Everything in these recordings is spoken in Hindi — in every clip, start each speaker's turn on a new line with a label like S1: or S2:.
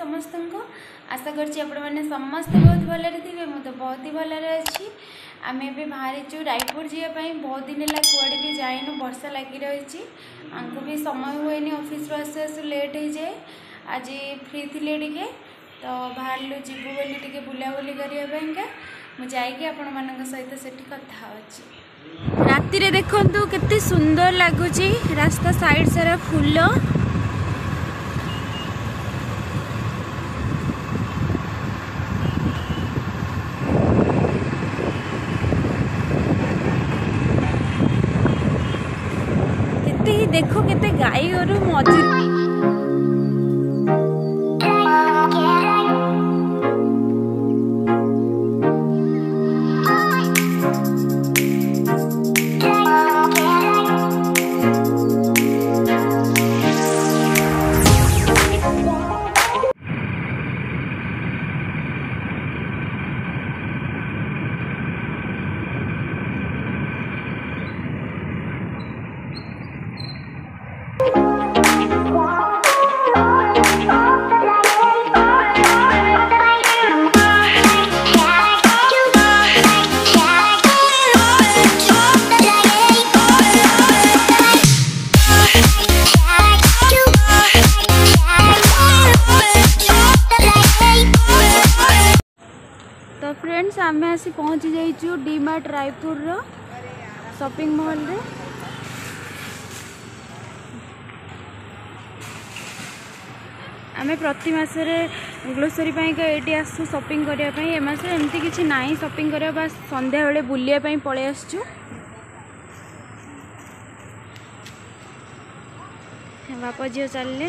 S1: ସମସ୍ତଙ୍କୁ ଆଶା କରୁଛି ଆପଣମାନେ ସମସ୍ତେ ବହୁତ ଭଲରେ ଥିବେ ମୁଁ ତ ବହୁତ ହି ଭଲରେ ଅଛି ଆମେ ଏବେ ବାହାରିଛୁ ରାୟପୁର ଯିବା ପାଇଁ ବହୁତ ଦିନ ହେଲା କୁଆଡ଼େ ବି ଯାଇନୁ ବର୍ଷା ଲାଗି ରହିଛି ଆମକୁ ବି ସମୟ ହୁଏନି ଅଫିସ୍ରୁ ଆସୁ ଆସୁ ଲେଟ୍ ହେଇଯାଏ ଆଜି ଫ୍ରି ଥିଲେ ଟିକେ ତ ବାହାରିଲୁ ଯିବୁ ବୋଲି ଟିକେ ବୁଲାବୁଲି କରିବା ପାଇଁକା ମୁଁ ଯାଇକି ଆପଣମାନଙ୍କ ସହିତ ସେଠି କଥା ହେଉଛି ରାତିରେ ଦେଖନ୍ତୁ କେତେ ସୁନ୍ଦର ଲାଗୁଛି ରାସ୍ତା ସାଇଡ଼ ସାରା ଫୁଲ വെറുതെ ഗൈ ഒരു മൊജ ଆସି ପହଞ୍ଚି ଯାଇଛୁ ଡିମାର୍ଟ ରାୟପୁରର ସପିଂ ମଲ୍ରେ ଆମେ ପ୍ରତି ମାସରେ ଗ୍ଲୋସରୀ ପାଇଁକା ଏଇଠି ଆସୁ ସପିଂ କରିବା ପାଇଁ ଏ ମାସରେ ଏମିତି କିଛି ନାହିଁ ସପିଂ କରିବା ବା ସନ୍ଧ୍ୟାବେଳେ ବୁଲିବା ପାଇଁ ପଳେଇ ଆସିଛୁ ବାପ ଝିଅ ଚାଲିଲେ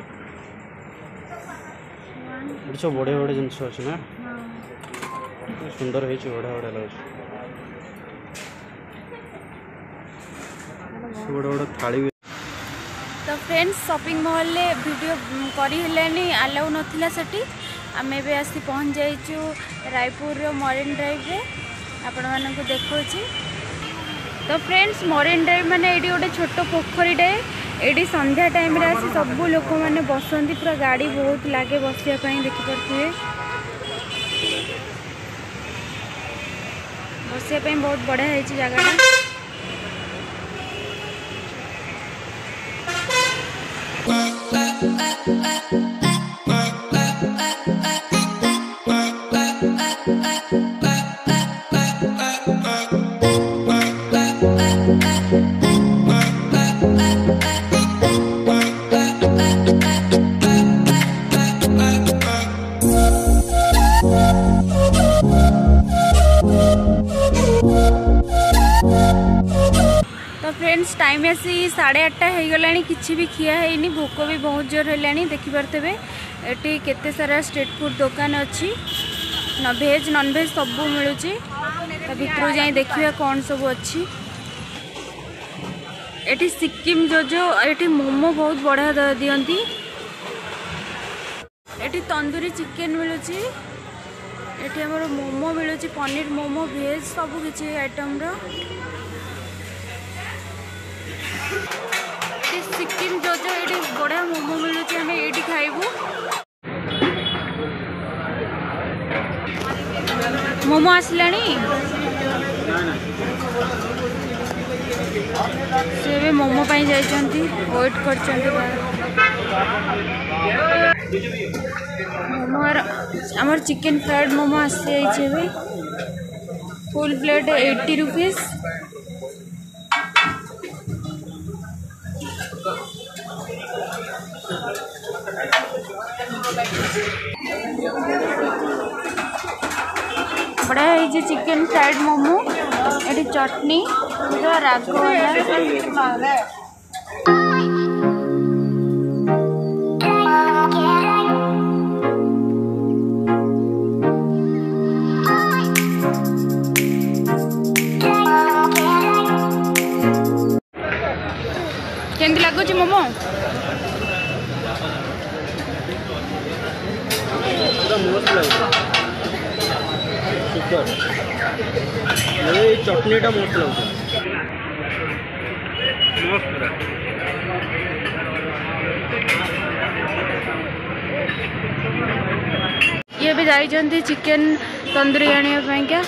S1: ଏଠି ସବୁ ବଢ଼ିଆ ବଢ଼ିଆ ଜିନିଷ ଅଛି ନା ସୁନ୍ଦର ହେଇଛି ବଢ଼ିଆ ବଢ଼ିଆ ଲାଗୁଛି ବଡ଼ ବଡ଼ ଥାଳି ତ ଫ୍ରେଣ୍ଡସ୍ ସପିଂ ମଲ୍ରେ ଭିଡ଼ିଓ କରିହେଲାନି ଆଲାଉ ନଥିଲା ସେଠି ଆମେ ଏବେ ଆସି ପହଞ୍ଚିଯାଇଛୁ ରାୟପୁରର ମରିନ୍ ଡ୍ରାଇଭ୍ରେ ଆପଣମାନଙ୍କୁ ଦେଖାଉଛି ତ ଫ୍ରେଣ୍ଡସ୍ ମରିନ୍ ଡ୍ରାଇଭ୍ ମାନେ ଏଇଠି ଗୋଟେ ଛୋଟ ପୋଖରୀଟାଏ ये सन्ध्या टाइम सब लोग मैंने बस पूरा गाड़ी बहुत लगे बस देखिपे बसापी बहुत बढ़िया है जगह ଆସି ସାଢ଼େ ଆଠଟା ହେଇଗଲାଣି କିଛି ବି ଖିଆ ହେଇନି ଭୋକ ବି ବହୁତ ଜୋର ହେଲାଣି ଦେଖିପାରୁଥିବେ ଏଠି କେତେ ସାରା ଷ୍ଟ୍ରିଟ୍ ଫୁଡ଼୍ ଦୋକାନ ଅଛି ଭେଜ୍ ନନ୍ଭେଜ୍ ସବୁ ମିଳୁଛି ତା ଭିତରୁ ଯାଇ ଦେଖିବା କ'ଣ ସବୁ ଅଛି ଏଠି ସିକିମ୍ ଜୋଜୋ ଏଠି ମୋମୋ ବହୁତ ବଢ଼ିଆ ଦିଅନ୍ତି ଏଠି ତନ୍ଦୁରୀ ଚିକେନ୍ ମିଳୁଛି ଏଠି ଆମର ମୋମୋ ମିଳୁଛି ପନିର ମୋମୋ ଭେଜ୍ ସବୁ କିଛି ଆଇଟମ୍ର इट इज सिक्किम जोजो इट इज बढ़िया मोमो मिलूँ आम ये खाइबू मोमो आसला ସେ ଏବେ ମୋମୋ ପାଇଁ ଯାଇଛନ୍ତି ୱେଟ୍ କରିଛନ୍ତି ମୋମୋର ଆମର ଚିକେନ୍ ଫ୍ରାଏଡ଼୍ ମୋମୋ ଆସିଯାଇଛି ଏବେ ଫୁଲ୍ ପ୍ଲେଟ୍ ଏଇଟି ରୁପିଜ୍ এই যে চিকেন ফ্রাইড মোমো এটি চটনি এটা রাগগোল্লা କେମିତି ଲାଗୁଛି ମୋମୋ ପୁରା ମସ୍ତ ଲାଗୁଛି सुपर चटनीटा मस्त लग ये भी जा चिकेन तंदूरी आने क्या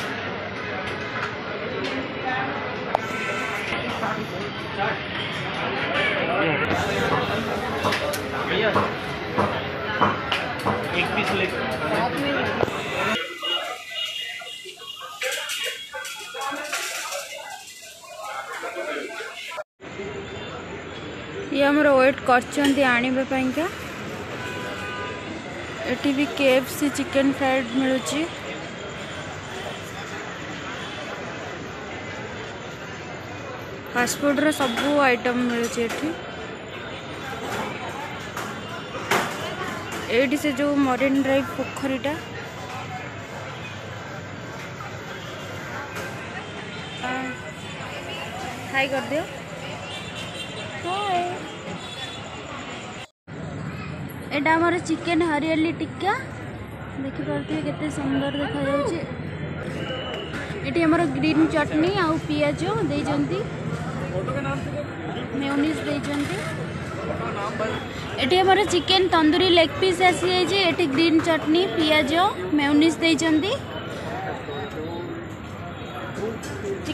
S1: एक पीस लेकर ये आमर वेट करवाईका भी केएफसी चिकन फ्राइड मिलूँ फास्टफुड्र सब आइटम मिलूँ ये से जो मरीन ड्राइव पोखरीटा हाय कर दियो हाय एटा आमर चिकेन हरियाली टिक्का देख पारे के सुंदर देखा जाउची आम ग्रीन चटनी आ पिज दे जंती मेयोनीज दे जंती एटी चिकेन तंदूरी लेग पीस आसी जाई एटी ग्रीन चटनी पिज मेयोनीज दे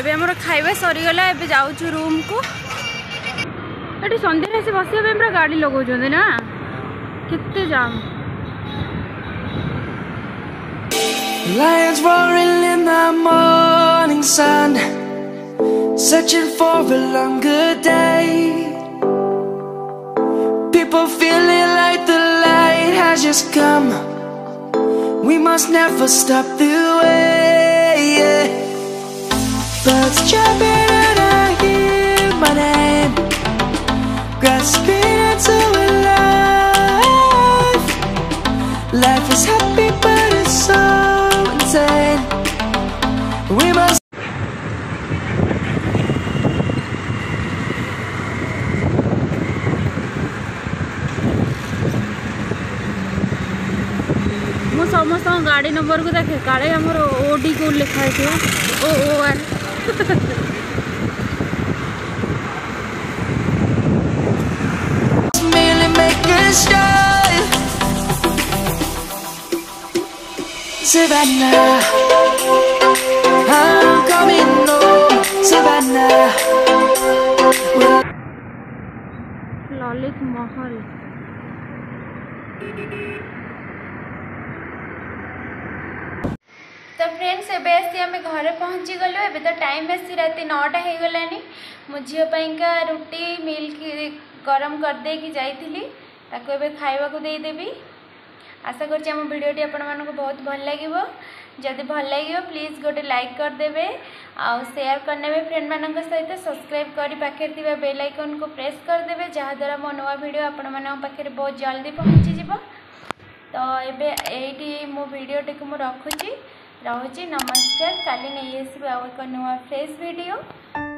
S1: ଏବେ ଆମର ଖାଇବା ସରିଗଲା ଏବେ ଯାଉଛୁ ରୁମ୍କୁ ଏଠି ସନ୍ଧ୍ୟାରେ ଆସି ବସିବା ପାଇଁ ପୁରା ଗାଡ଼ି ଲଗାଉଛନ୍ତି ନା କେତେ jam Lions roaring in the morning sun Searching for a longer day People feeling like the light has just come We must never stop the way Bugs jumping and I hear my name Grasping into a life Life is happy but it's so insane We must समस्त गाड़ी नंबर को देखे काले आमर ओडी को लिखा लिखाई ओ ओ आर Savannah, I'm coming home, Savannah. Lalit Mahal. तो फ्रेंड्स एवं आम घर पहुँची गलु ए टाइम आस रात नौटा हो गलानी मो झीपाइका रुटी मिल्क गरम करदे जाइली ताको खावाक देदेवि आशा करम भिडटी आपण बहुत भल लगे जदि भल लगे प्लीज गोटे लाइक करदे आयार करने फ्रेंड मान सहित सब्सक्राइब कर पाखे बेल आइकन को प्रेस करदे जहाद्वारा मो नुआ भिड आपण बहुत जल्दी पहुँची जब तो ये ये मो भिडटी को मुझे रखुच्छी राहुल जी नमस्कार कल नई एस भाव एक नुआ फ्रेश वीडियो